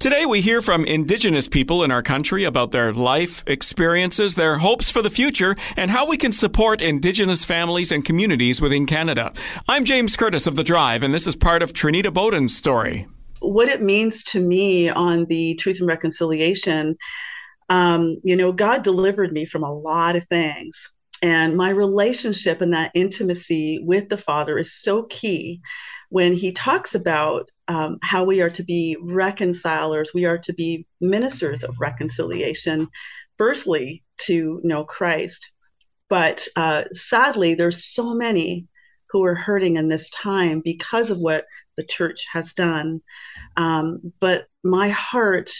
Today, we hear from Indigenous people in our country about their life experiences, their hopes for the future, and how we can support Indigenous families and communities within Canada. I'm James Curtis of The Drive, and this is part of Treneta Bowden's story. What it means to me on the Truth and Reconciliation, um, you know, God delivered me from a lot of things. And my relationship and that intimacy with the Father is so key when he talks about um, how we are to be reconcilers, we are to be ministers of reconciliation, firstly, to know Christ. But uh, sadly, there's so many who are hurting in this time because of what the church has done. Um, but my heart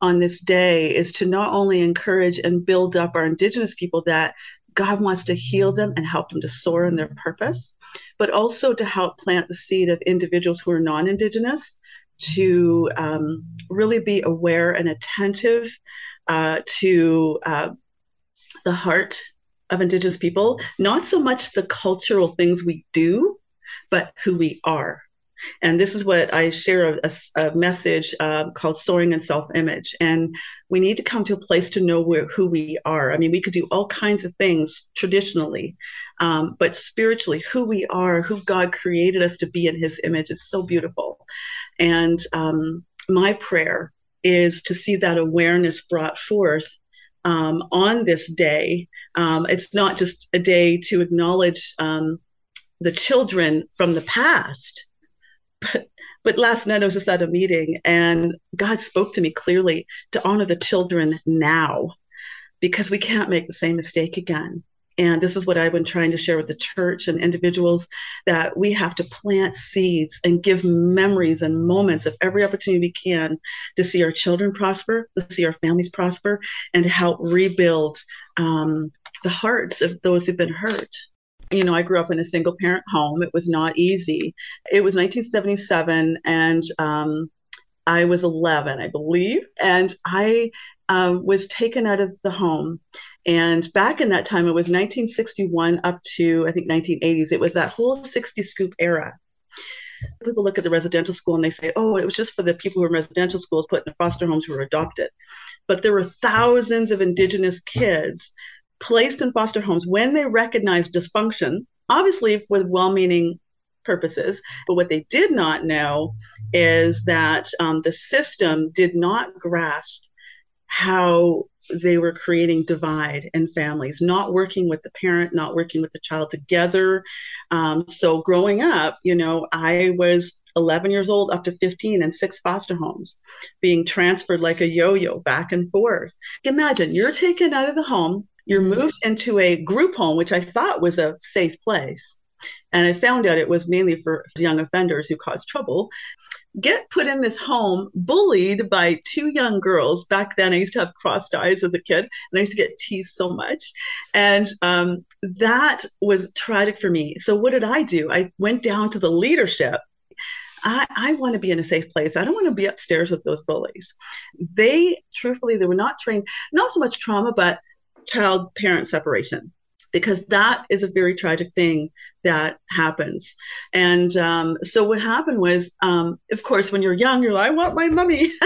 on this day is to not only encourage and build up our Indigenous people that God wants to heal them and help them to soar in their purpose, but also to help plant the seed of individuals who are non Indigenous to um, really be aware and attentive uh, to uh, the heart of Indigenous people, not so much the cultural things we do, but who we are. And this is what I share a, a, a message uh, called Soaring in Self Image. And we need to come to a place to know where, who we are. I mean, we could do all kinds of things traditionally, um, but spiritually, who we are, who God created us to be in his image is so beautiful. And um, my prayer is to see that awareness brought forth um, on this day. Um, it's not just a day to acknowledge um, the children from the past but but last night I was just at a meeting and God spoke to me clearly to honor the children now because we can't make the same mistake again. And this is what I've been trying to share with the church and individuals that we have to plant seeds and give memories and moments of every opportunity we can to see our children prosper, to see our families prosper, and to help rebuild um, the hearts of those who've been hurt. You know, I grew up in a single parent home. It was not easy. It was 1977, and um, I was 11, I believe. And I um, was taken out of the home. And back in that time, it was 1961 up to, I think, 1980s. It was that whole 60 scoop era. People look at the residential school and they say, oh, it was just for the people who were in residential schools put in foster homes who were adopted. But there were thousands of Indigenous kids placed in foster homes when they recognized dysfunction, obviously with well meaning purposes. But what they did not know is that um, the system did not grasp how they were creating divide in families, not working with the parent, not working with the child together. Um, so growing up, you know, I was 11 years old up to 15 in six foster homes, being transferred like a yo yo back and forth. Imagine you're taken out of the home, you're moved into a group home, which I thought was a safe place. And I found out it was mainly for young offenders who caused trouble. Get put in this home, bullied by two young girls. Back then, I used to have crossed eyes as a kid, and I used to get teased so much. And um, that was tragic for me. So, what did I do? I went down to the leadership I, I, want to be in a safe place. I don't want to be upstairs with those bullies. They, truthfully, they were not trained, not so much trauma, but child parent separation because that is a very tragic thing that happens. And um, so what happened was, um, of course, when you're young, you're like, I want my mummy.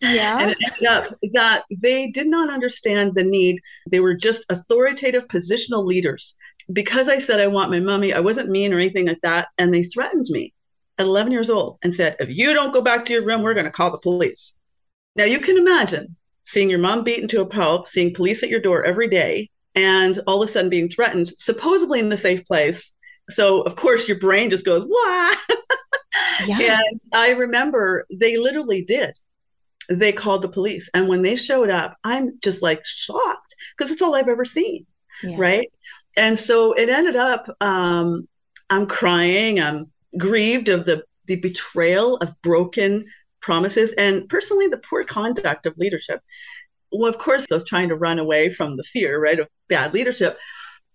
Yeah. and it ended up that they did not understand the need. They were just authoritative positional leaders. Because I said I want my mummy, I wasn't mean or anything like that. And they threatened me at 11 years old and said, if you don't go back to your room, we're going to call the police. Now you can imagine seeing your mom beaten to a pulp, seeing police at your door every day, and all of a sudden being threatened, supposedly in a safe place. So, of course, your brain just goes, "What?" Yeah. And I remember they literally did. They called the police. And when they showed up, I'm just like shocked because it's all I've ever seen. Yeah. Right. And so it ended up, um, I'm crying, I'm grieved of the, the betrayal of broken promises and personally the poor conduct of leadership. Well, of course, I was trying to run away from the fear, right, of bad leadership.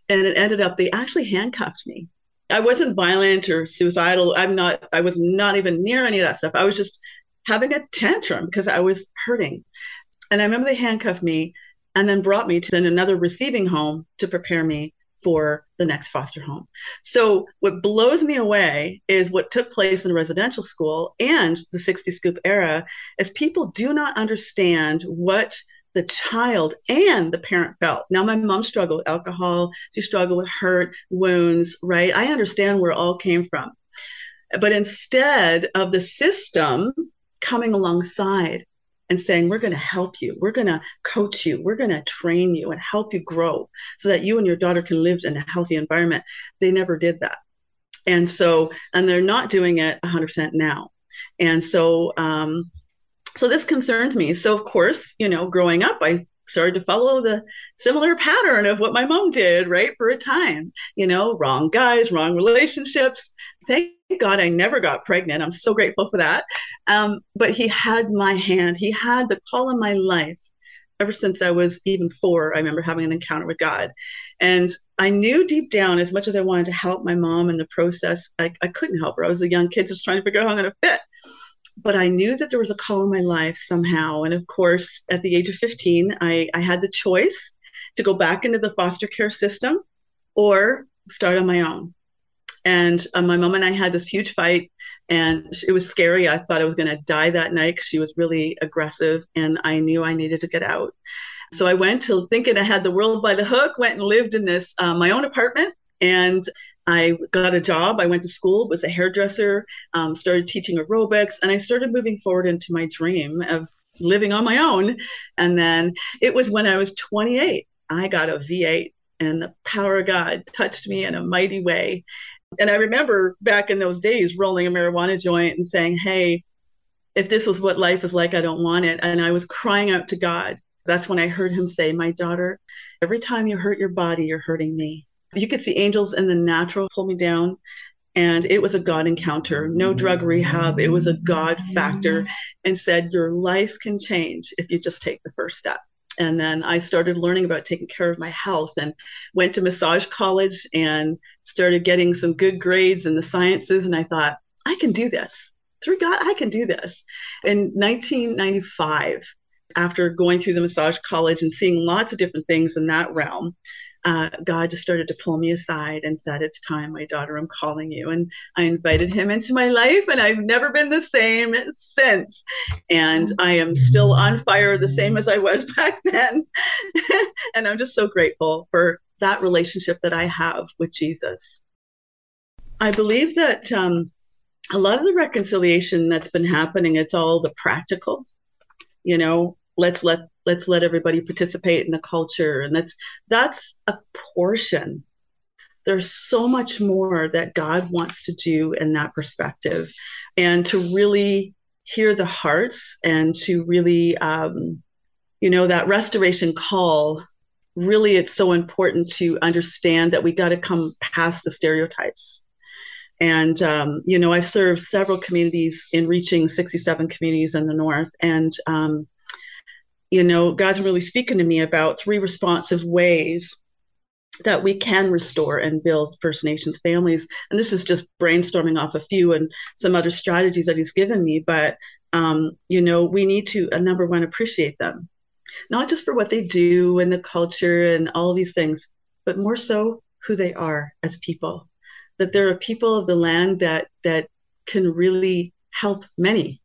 And it ended up they actually handcuffed me. I wasn't violent or suicidal. I'm not, I was not even near any of that stuff. I was just having a tantrum because I was hurting. And I remember they handcuffed me and then brought me to another receiving home to prepare me for the next foster home. So, what blows me away is what took place in a residential school and the 60 scoop era is people do not understand what the child and the parent felt. Now, my mom struggled with alcohol, she struggled with hurt, wounds, right? I understand where it all came from. But instead of the system coming alongside and saying, We're going to help you, we're going to coach you, we're going to train you and help you grow so that you and your daughter can live in a healthy environment, they never did that. And so, and they're not doing it 100% now. And so, um, so this concerns me. So, of course, you know, growing up, I started to follow the similar pattern of what my mom did, right? For a time, you know, wrong guys, wrong relationships. Thank God I never got pregnant. I'm so grateful for that. Um, but he had my hand, he had the call in my life ever since I was even four. I remember having an encounter with God. And I knew deep down, as much as I wanted to help my mom in the process, I, I couldn't help her. I was a young kid just trying to figure out how I'm going to fit but I knew that there was a call in my life somehow. And of course, at the age of 15, I, I had the choice to go back into the foster care system or start on my own. And uh, my mom and I had this huge fight, and it was scary. I thought I was going to die that night because she was really aggressive, and I knew I needed to get out. So I went to thinking I had the world by the hook, went and lived in this uh, my own apartment, and I got a job. I went to school, was a hairdresser, um, started teaching aerobics, and I started moving forward into my dream of living on my own. And then it was when I was 28, I got a V8, and the power of God touched me in a mighty way. And I remember back in those days rolling a marijuana joint and saying, Hey, if this was what life is like, I don't want it. And I was crying out to God. That's when I heard him say, My daughter, every time you hurt your body, you're hurting me. You could see angels in the natural pull me down. And it was a God encounter, no drug rehab. It was a God factor and said, Your life can change if you just take the first step. And then I started learning about taking care of my health and went to massage college and started getting some good grades in the sciences. And I thought, I can do this. Through God, I can do this. In 1995, after going through the massage college and seeing lots of different things in that realm, uh, God just started to pull me aside and said, It's time, my daughter, I'm calling you. And I invited him into my life, and I've never been the same since. And I am still on fire, the same as I was back then. and I'm just so grateful for that relationship that I have with Jesus. I believe that um, a lot of the reconciliation that's been happening, it's all the practical. You know, let's let let's let everybody participate in the culture. And that's that's a portion. There's so much more that god wants to do in that perspective. And to really hear the hearts and to really um, you know that restoration call really it's so important to understand that we got to come past the stereotypes. And um, you know i've served several communities in reaching 67 communities in the north. And um, you know, God's really speaking to me about three responsive ways that we can restore and build First Nations families. And this is just brainstorming off a few and some other strategies that He's given me. But, um, you know, we need to, uh, number one, appreciate them, not just for what they do and the culture and all these things, but more so who they are as people. That there are a people of the land that that can really help many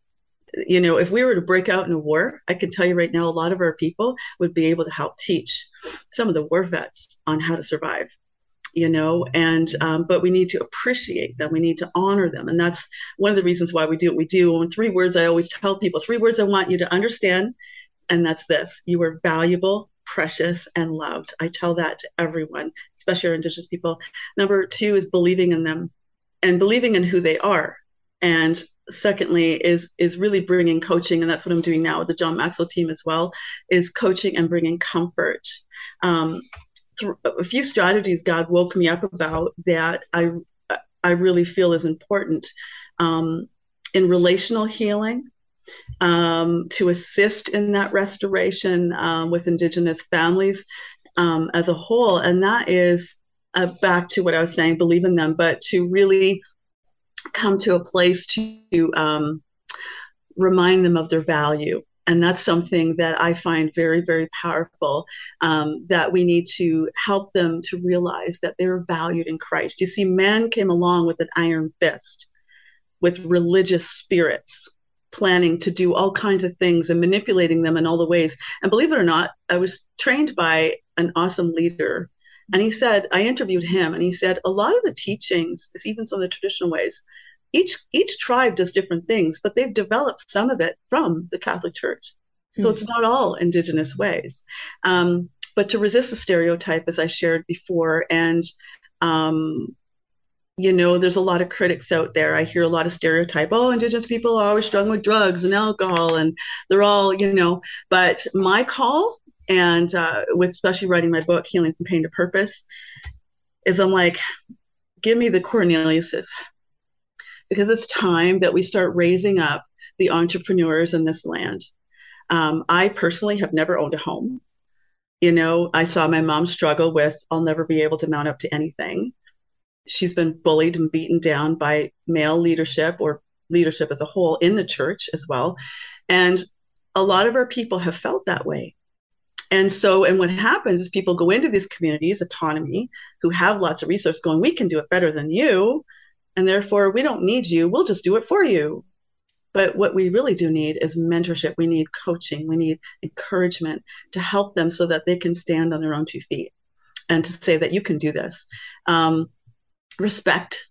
you know, if we were to break out in a war, I can tell you right now, a lot of our people would be able to help teach some of the war vets on how to survive. You know, and um, but we need to appreciate them. We need to honor them, and that's one of the reasons why we do what we do. And three words I always tell people: three words I want you to understand, and that's this: you are valuable, precious, and loved. I tell that to everyone, especially our Indigenous people. Number two is believing in them, and believing in who they are, and secondly is is really bringing coaching and that's what i'm doing now with the john maxwell team as well is coaching and bringing comfort. Um, a few strategies god woke me up about that i i really feel is important. Um, in relational healing um, to assist in that restoration um, with indigenous families um, as a whole. And that is uh, back to what i was saying believe in them but to really come to a place to um, remind them of their value And that's something that I find very, very powerful. Um, that we need to help them to realize that they're valued in Christ. You see, man came along with an iron fist, with religious spirits, planning to do all kinds of things and manipulating them in all the ways. And believe it or not, I was trained by an awesome leader. And he said, I interviewed him, and he said, a lot of the teachings, even some of the traditional ways, each each tribe does different things, but they've developed some of it from the Catholic Church. So mm-hmm. it's not all indigenous ways. Um, but to resist the stereotype, as I shared before, and um, you know, there's a lot of critics out there. I hear a lot of stereotype. Oh, indigenous people are always struggling with drugs and alcohol, and they're all, you know. But my call, and uh, with especially writing my book, Healing from Pain to Purpose, is I'm like, give me the Corneliuses because it's time that we start raising up the entrepreneurs in this land. Um, I personally have never owned a home. You know, I saw my mom struggle with, I'll never be able to mount up to anything. She's been bullied and beaten down by male leadership or leadership as a whole in the church as well. And a lot of our people have felt that way. And so, and what happens is people go into these communities, autonomy, who have lots of resources going, we can do it better than you and therefore we don't need you. We'll just do it for you. But what we really do need is mentorship. We need coaching. We need encouragement to help them so that they can stand on their own two feet and to say that you can do this. Um, respect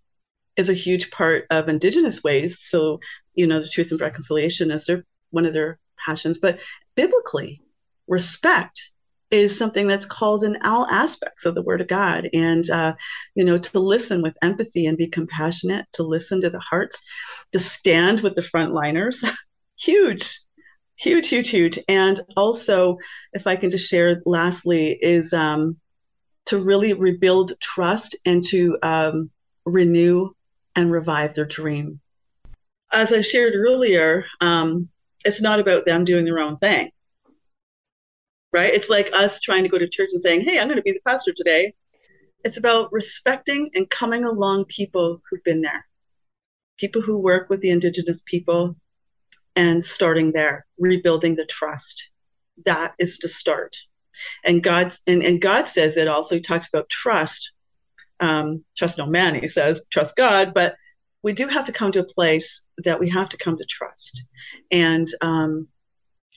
is a huge part of indigenous ways. So you know the truth and reconciliation is their one of their passions. But biblically respect is something that's called in all aspects of the word of god. And uh, you know to listen with empathy and be compassionate to listen to the hearts to stand with the frontliners huge huge huge huge. And also if i can just share lastly is um, to really rebuild trust and to um, renew and revive their dream. As i shared earlier um, it's not about them doing their own thing right? It's like us trying to go to church and saying, hey, I'm going to be the pastor today. It's about respecting and coming along people who've been there, people who work with the indigenous people and starting there, rebuilding the trust. That is to start. And God's and, and God says it also, he talks about trust. Um, trust no man, he says, trust God, but we do have to come to a place that we have to come to trust. And um,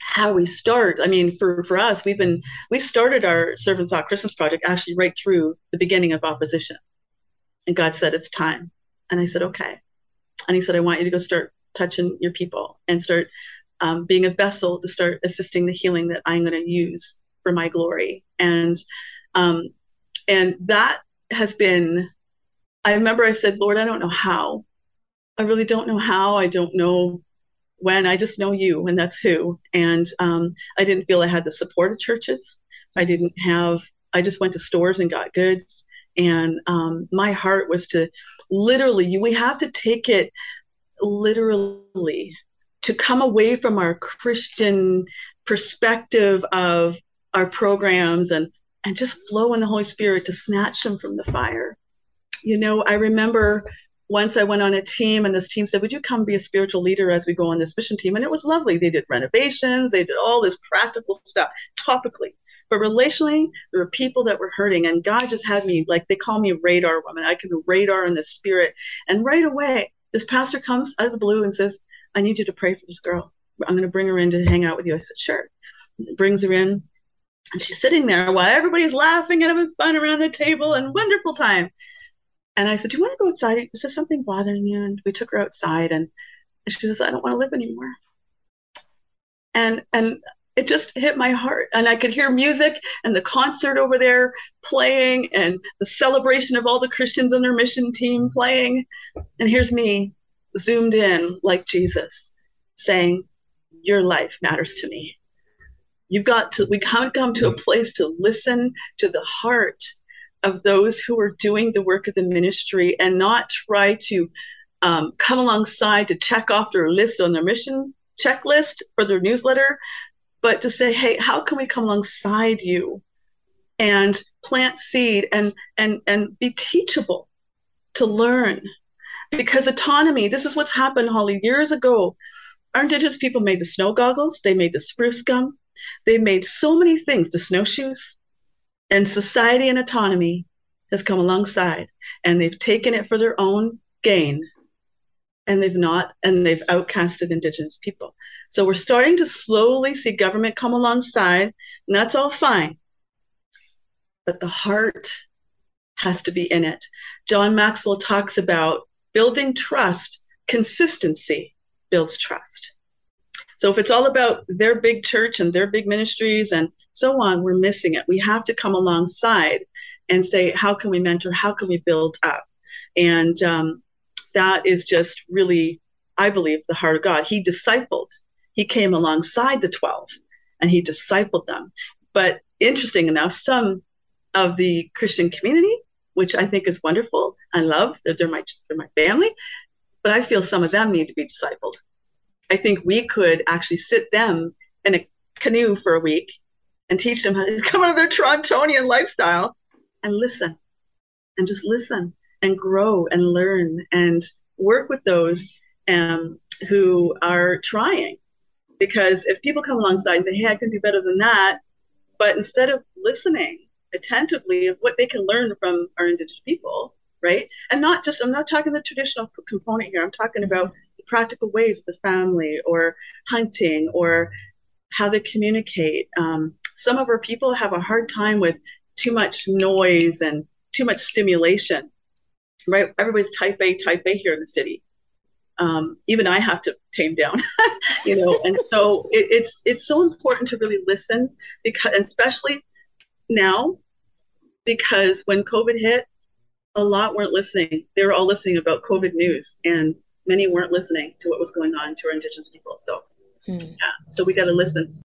how we start. I mean, for, for us, we've been we started our Servants Out Christmas project actually right through the beginning of opposition. And God said, It's time. And I said, Okay. And he said, I want you to go start touching your people and start um, being a vessel to start assisting the healing that I'm going to use for my glory. And um, and that has been I remember I said, Lord, I don't know how. I really don't know how. I don't know when I just know you, and that's who. And um, I didn't feel I had the support of churches. I didn't have, I just went to stores and got goods. And um, my heart was to literally, we have to take it literally to come away from our Christian perspective of our programs and and just flow in the Holy Spirit to snatch them from the fire. You know, I remember once I went on a team, and this team said, Would you come be a spiritual leader as we go on this mission team? And it was lovely. They did renovations, they did all this practical stuff topically. But relationally, there were people that were hurting, and God just had me like they call me a radar woman. I can radar in the spirit. And right away, this pastor comes out of the blue and says, I need you to pray for this girl. I'm going to bring her in to hang out with you. I said, Sure. Brings her in, and she's sitting there while everybody's laughing and having fun around the table and wonderful time. And I said, Do you want to go outside? Is there something bothering you? And we took her outside and she says, I don't want to live anymore. And and it just hit my heart. And I could hear music and the concert over there playing and the celebration of all the Christians on their mission team playing. And here's me zoomed in like Jesus saying, Your life matters to me. You've got to, we can't come to a mm. place to listen to the heart of those who are doing the work of the ministry and not try to um, come alongside to check off their list on their mission checklist for their newsletter, but to say, hey, how can we come alongside you and plant seed and and and be teachable to learn? Because autonomy, this is what's happened, Holly, years ago. our indigenous people made the snow goggles, they made the spruce gum, they made so many things, the snowshoes, and society and autonomy has come alongside and they've taken it for their own gain and they've not and they've outcasted indigenous people. So we're starting to slowly see government come alongside and that's all fine. But the heart has to be in it. John maxwell talks about building trust. Consistency builds trust. So if it's all about their big church and their big ministries and so on, we're missing it. We have to come alongside and say, how can we mentor? How can we build up? And um, that is just really, I believe, the heart of God. He discipled, he came alongside the 12 and he discipled them. But interesting enough, some of the Christian community, which I think is wonderful, I love, they're, they're, my, they're my family, but I feel some of them need to be discipled. I think we could actually sit them in a canoe for a week and teach them how to come out of their Torontonian lifestyle and listen and just listen and grow and learn and work with those um, who are trying. Because if people come alongside and say, hey, I can do better than that, but instead of listening attentively of what they can learn from our Indigenous people, right? And not just, I'm not talking the traditional component here, I'm talking about the practical ways of the family or hunting or how they communicate. Um, some of our people have a hard time with too much noise and too much stimulation. Right? Everybody's type A, type A here in the city. Um, even I have to tame down, you know. And so it, it's it's so important to really listen because, especially now, because when COVID hit, a lot weren't listening. They were all listening about COVID news, and many weren't listening to what was going on to our Indigenous people. So, hmm. yeah. So we got to listen.